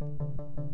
Música